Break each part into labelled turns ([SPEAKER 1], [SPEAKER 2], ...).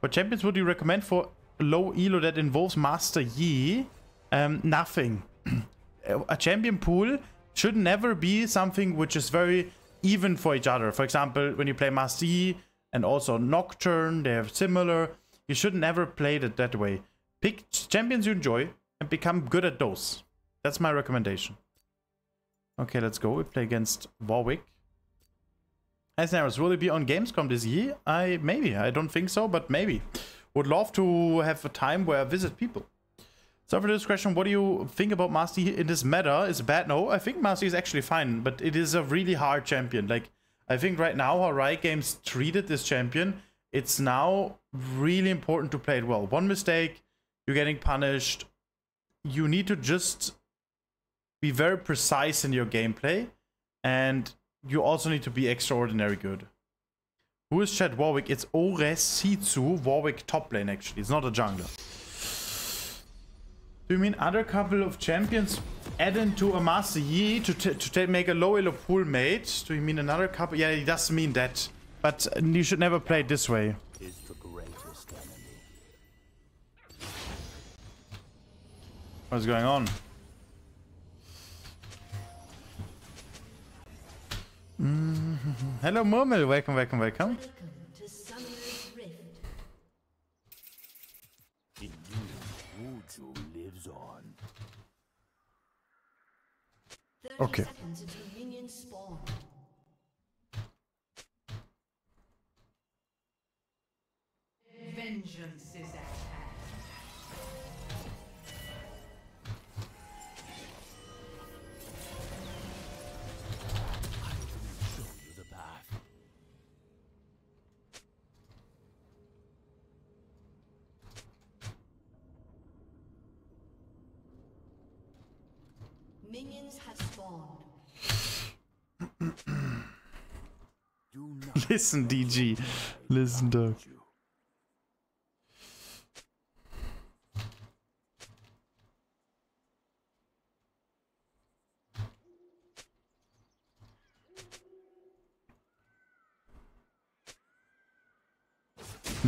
[SPEAKER 1] What champions would you recommend for low elo that involves Master Yi? Um, nothing. a champion pool should never be something which is very even for each other. For example, when you play Master Yi and also Nocturne, they're similar. You should never play it that way. Pick champions you enjoy and become good at those. That's my recommendation. Okay, let's go. We play against Warwick. Asnaris, will it be on Gamescom this year? I maybe. I don't think so, but maybe. Would love to have a time where I visit people. So for this question, what do you think about Master in this meta? Is bad? No, I think Master is actually fine, but it is a really hard champion. Like, I think right now how Riot Games treated this champion, it's now really important to play it well. One mistake, you're getting punished. You need to just be very precise in your gameplay, and you also need to be extraordinary good. Who is Chad Warwick? It's Oresitsu Warwick top lane actually. It's not a jungler. Do you mean other couple of champions add into a Master Yi to, to make a low elo pool mate? Do you mean another couple? Yeah, he does mean that. But you should never play it this way. What's going on? Mm -hmm. Hello, Murmel. Welcome, welcome, welcome. Okay. Vengeance Listen, DG. Listen, dog.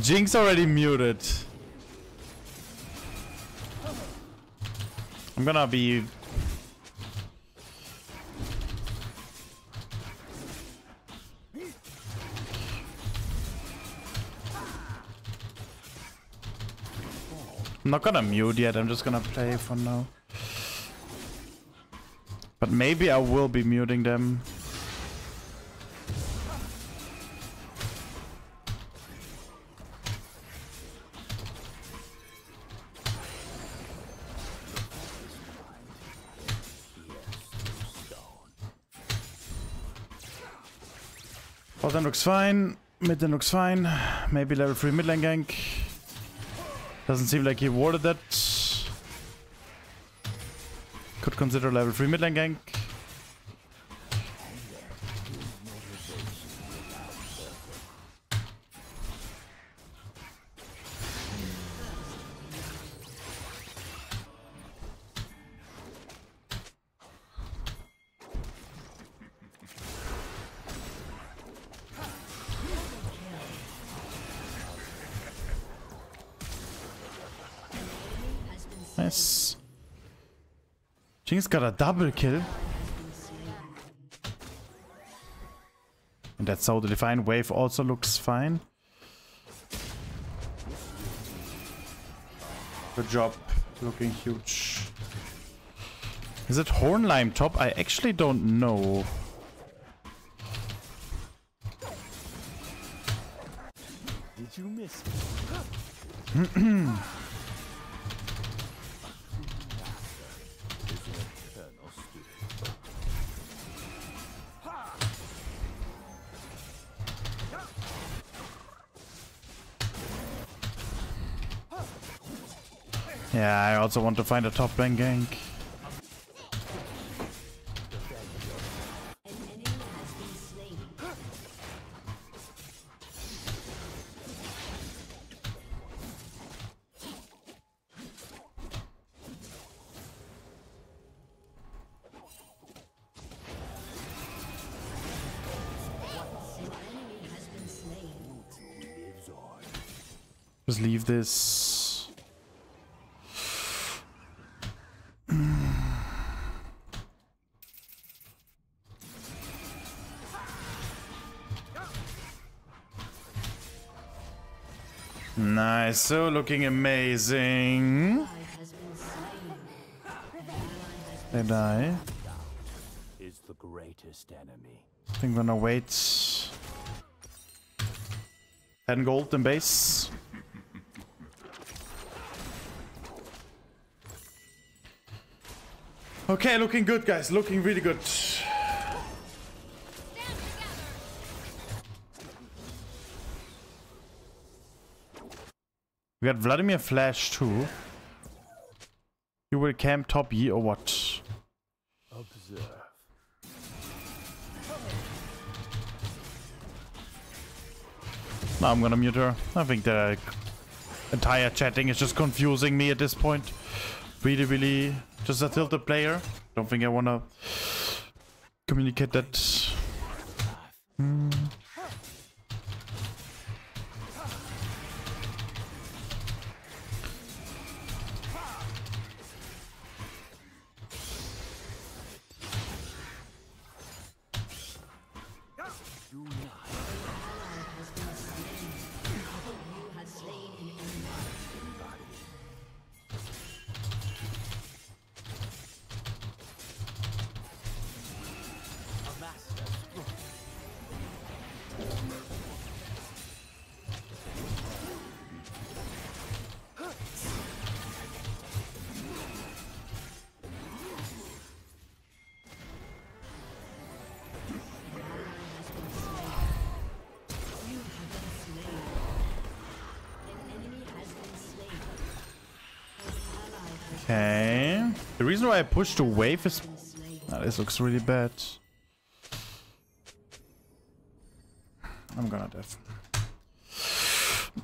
[SPEAKER 1] Jinx already muted. I'm gonna be I'm not gonna mute yet, I'm just gonna play for now. But maybe I will be muting them. Bottom looks fine, mid looks fine, maybe level 3 mid lane gank. Doesn't seem like he warded that. Could consider level 3 mid lane gank. Nice. Jinx got a double kill. And that's totally fine. Wave also looks fine. Good job. Looking huge. Is it Hornlime top? I actually don't know. Did you miss? Yeah, I also want to find a top lane gank. Nice, so looking amazing. They die.
[SPEAKER 2] is the greatest enemy.
[SPEAKER 1] I think we're gonna wait. 10 gold in base. Okay, looking good, guys. Looking really good. We got Vladimir Flash too. You will camp top E or what?
[SPEAKER 2] Observe.
[SPEAKER 1] No, I'm gonna mute her. I think the entire chatting is just confusing me at this point. Really, really just a tilted player. Don't think I wanna communicate that. Reason why I pushed the wave is... Oh, this looks really bad. I'm gonna death.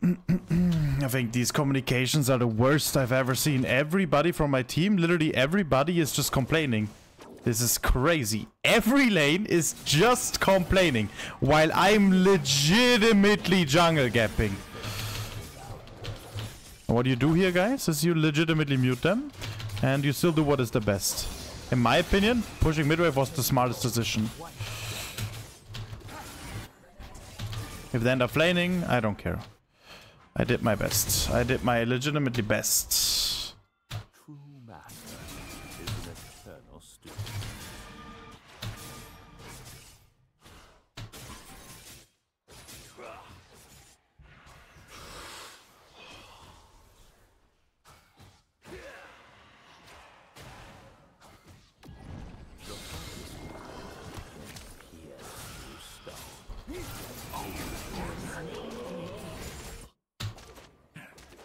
[SPEAKER 1] I think these communications are the worst I've ever seen. Everybody from my team, literally everybody is just complaining. This is crazy. Every lane is just complaining while I'm legitimately jungle gapping. What do you do here, guys, is you legitimately mute them and you still do what is the best. In my opinion, pushing midwave was the smartest decision. If they end up laning, I don't care. I did my best. I did my legitimately best.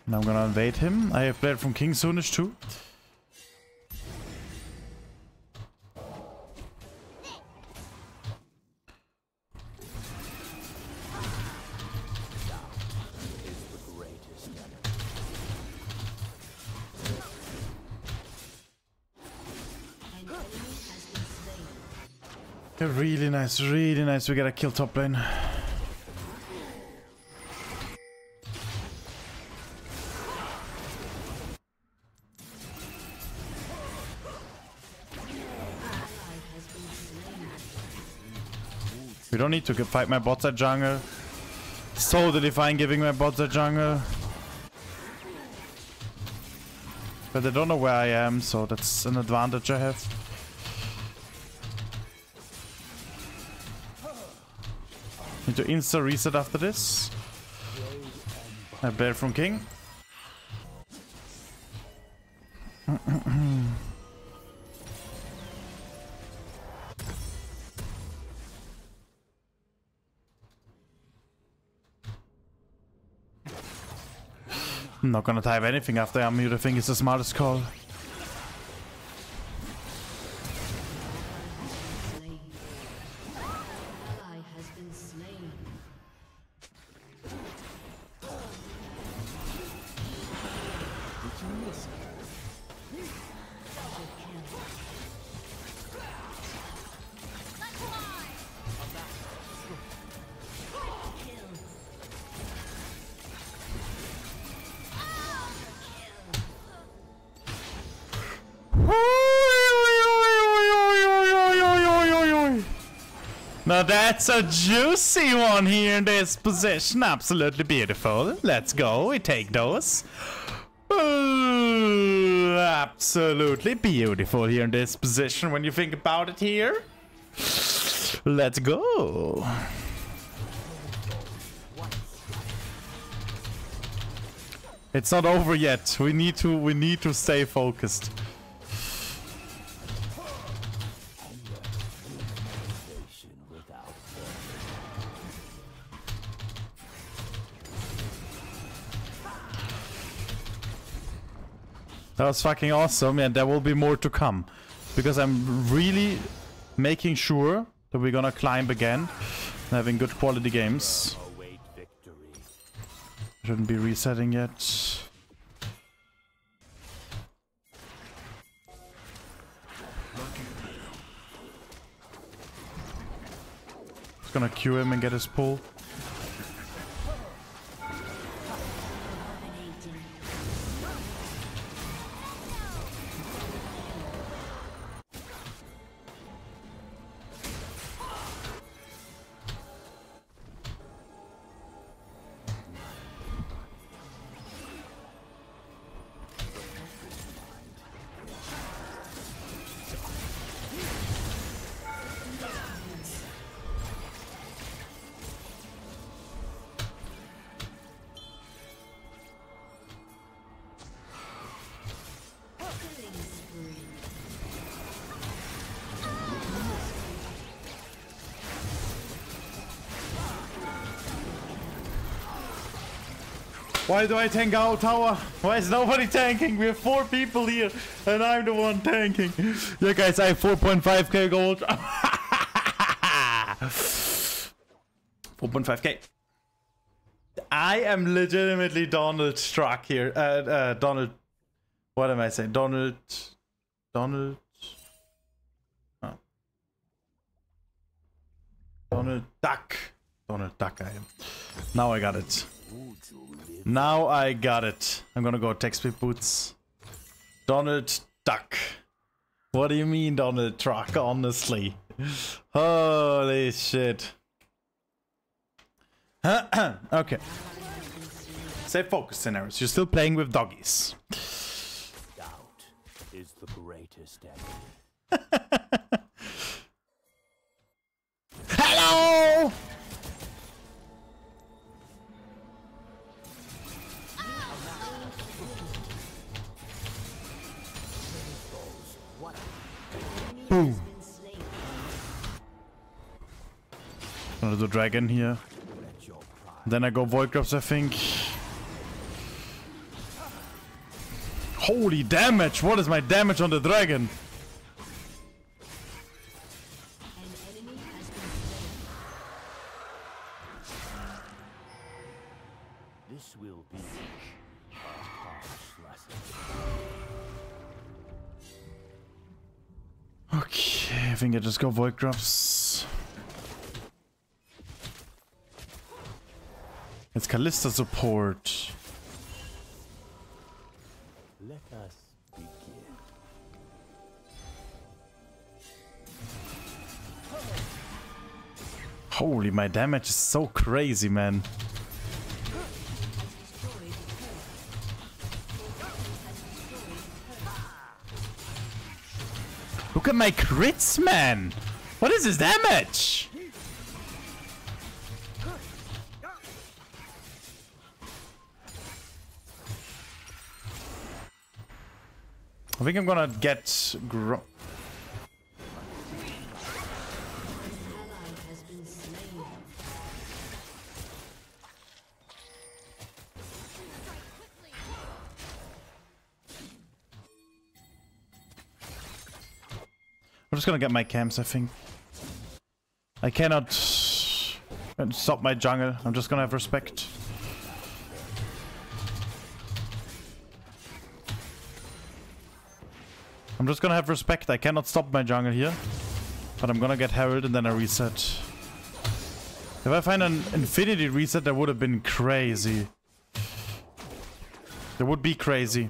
[SPEAKER 1] And I'm gonna invade him. I have played from King Soonish too. Really nice, really nice. We gotta kill top lane. We don't need to fight my bots at jungle. It's totally fine giving my bots at jungle. But they don't know where I am, so that's an advantage I have. Need to insta reset after this. I bear from king. I'm not gonna type anything after I unmute. I think it's the smartest call. That's a juicy one here in this position. Absolutely beautiful. Let's go. We take those. Ooh, absolutely beautiful here in this position when you think about it here. Let's go. It's not over yet. We need to we need to stay focused. That was fucking awesome, and there will be more to come. Because I'm really making sure that we're gonna climb again having good quality games. Shouldn't be resetting yet. Just gonna cue him and get his pull. Why do I tank out tower? Why is nobody tanking? We have four people here, and I'm the one tanking. Yeah, guys, I have 4.5k gold. 4.5k. I am legitimately Donald Struck here. Uh, uh, Donald. What am I saying? Donald. Donald. Oh. Donald Duck. Donald Duck, I am. Now I got it. Now I got it. I'm gonna go text with boots. Donald Duck. What do you mean, Donald Truck? Honestly. Holy shit. okay. Stay focused, Sinerias. You're still playing with doggies.
[SPEAKER 2] Doubt is the greatest enemy.
[SPEAKER 1] Hello! Gonna do dragon here.
[SPEAKER 2] Let your pride
[SPEAKER 1] Then I go Voidgrubs, I think. Holy damage! What is my damage on the dragon?
[SPEAKER 3] An enemy has been slain.
[SPEAKER 2] This will be a harsh lesson.
[SPEAKER 1] Okay, I think I just go Voidgrubs. It's Kalista support.
[SPEAKER 2] Let us begin.
[SPEAKER 1] Holy, my damage is so crazy, man. Look at my crits, man! What is his damage? I think I'm gonna get gro-. I'm just gonna get my camps, I think. I cannot stop my jungle. I'm just gonna have respect. I'm just gonna have respect. I cannot stop my jungle here. But I'm gonna get Herald and then I reset. If I find an infinity reset, that would have been crazy. That would be crazy.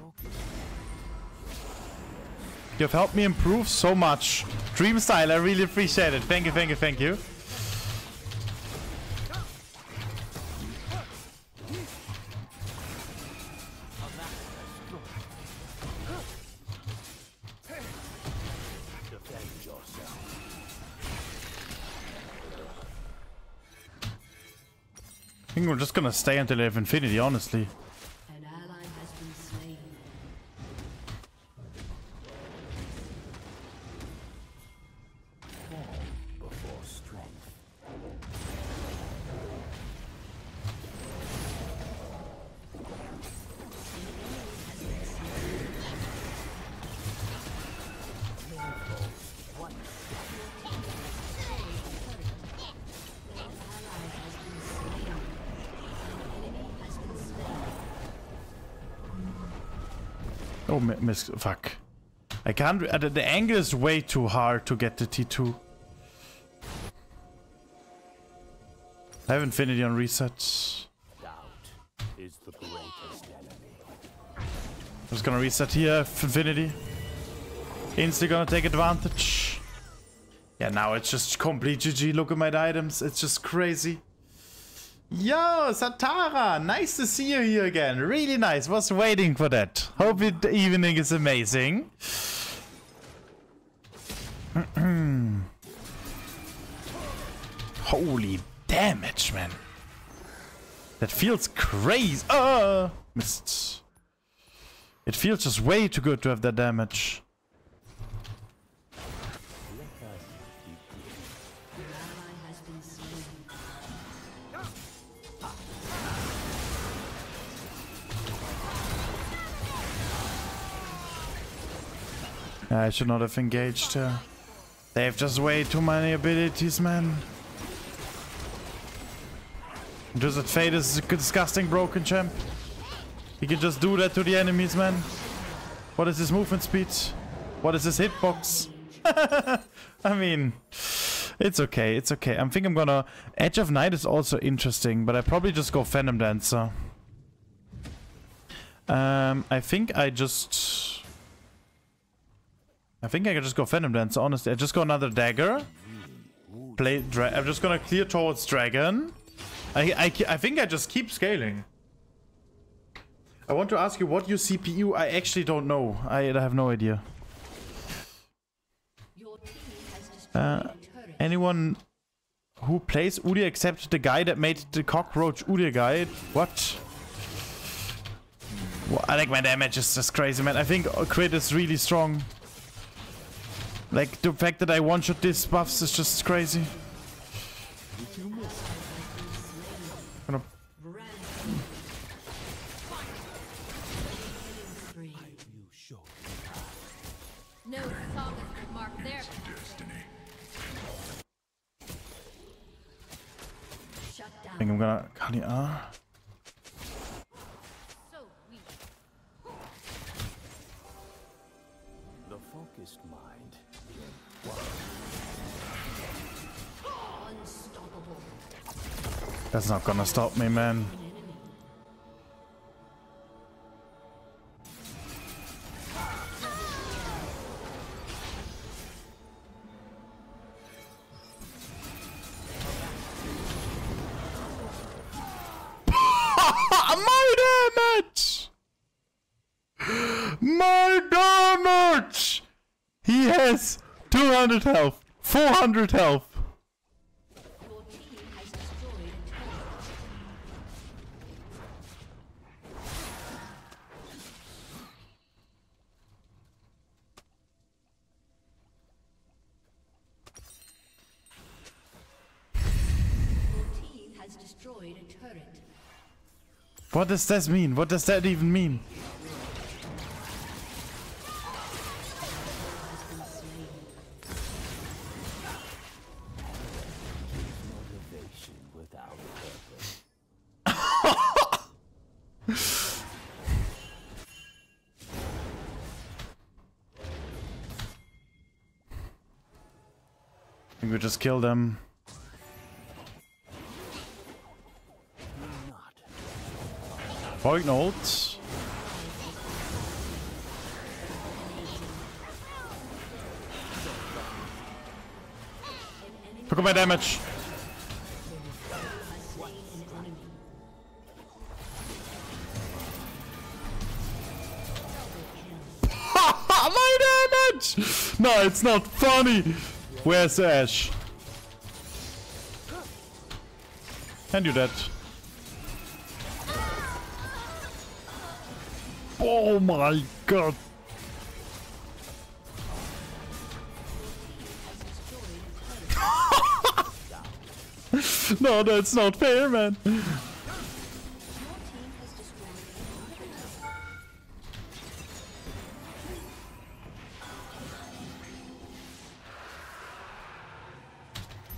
[SPEAKER 1] You've helped me improve so much. Dream style, I really appreciate it. Thank you, thank you, thank you. Think we're just gonna stay until they have infinity, honestly. Miss. Fuck. I can't. Uh, the, the angle is way too hard to get the T2. I have infinity on reset.
[SPEAKER 2] Doubt is the greatest enemy.
[SPEAKER 1] I'm just gonna reset here, infinity. Instantly gonna take advantage. Yeah, now it's just complete GG. Look at my items. It's just crazy. Yo, Satara, nice to see you here again. Really nice. Was waiting for that. Hope the evening is amazing. Holy damage, man. That feels crazy. Uh, oh, missed. It feels just way too good to have that damage. I should not have engaged her. They have just way too many abilities, man. Just that Fate is a disgusting broken champ. He can just do that to the enemies, man. What is his movement speed? What is his hitbox? I mean, it's okay, it's okay. I'm think I'm gonna... Edge of Night is also interesting, but I probably just go Phantom Dancer. Um, I think I just... I think I can just go Phantom Dancer, honestly. I just go another dagger. Play I'm just gonna clear towards dragon. I, I, I think I just keep scaling. I want to ask you what your CPU. I actually don't know. I I have no idea. Uh, anyone who plays Udi except the guy that made the cockroach Udi guy? What? I think my damage is just crazy, man. I think crit is really strong. Like the fact that I one shot these buffs is just crazy. Gonna
[SPEAKER 3] Rampage. Killing spree.
[SPEAKER 4] No saga could mark their destiny.
[SPEAKER 1] I think I'm gonna Kali R. That's not gonna stop me, man. My damage! My damage! He has 200 health, 400 health. What does this mean? What does that even mean? I think we just kill them. Point ult. Look at my damage. My damage! No, it's not funny. Where's Ashe? And you dead. Oh my god. no, that's not fair, man.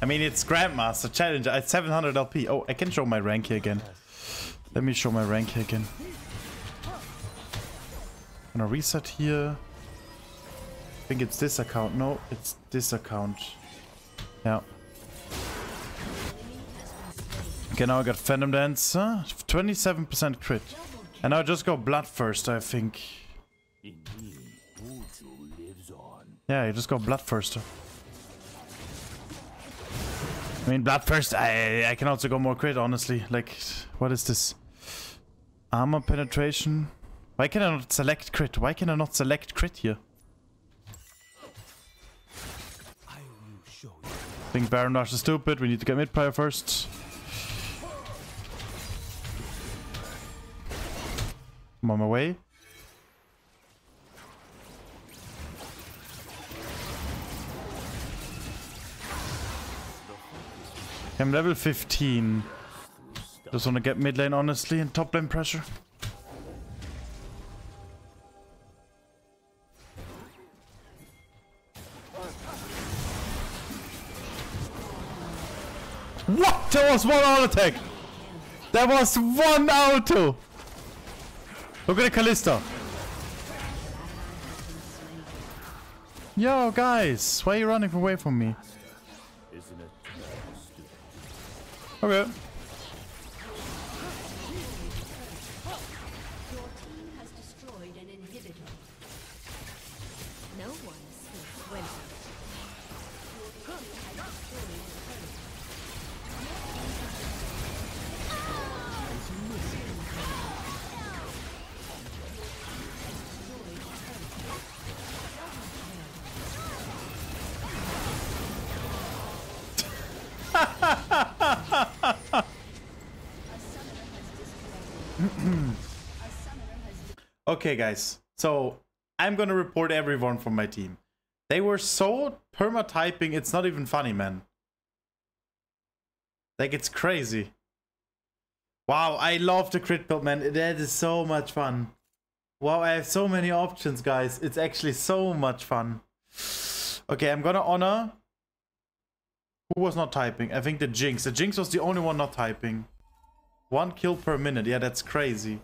[SPEAKER 1] I mean, it's Grandmaster Challenger at 700 LP. Oh, I can show my rank here again. Let me show my rank here again. Gonna reset here. I think it's this account. No, it's this account. Yeah. Okay, now I got Phantom Dance. 27% crit. And I'll just go Bloodthirster, I think. Yeah, you just go Bloodthirster. I mean, Bloodthirster, I, I can also go more crit, honestly. Like, what is this? Armor penetration? Why can I not select crit? Why can I not select crit here?
[SPEAKER 2] I.
[SPEAKER 1] Think Baron Rush is stupid. We need to get mid player first. I'm on my way. I'm level 15. Just wanna get mid lane honestly and top lane pressure. What? That was one auto attack! That was one auto! Look at the Kalista. Yo, guys, why are you running away from me?
[SPEAKER 2] Isn't it stupid?
[SPEAKER 1] Okay. Okay, guys. So I'm gonna report everyone from my team. They were so perma-typing, it's not even funny, man. Like, it's crazy. Wow, I love the crit build, man. That is so much fun. Wow, I have so many options, guys. It's actually so much fun. Okay, I'm gonna honor... Who was not typing? I think the Jinx. The Jinx was the only one not typing. One kill per minute. Yeah, that's crazy.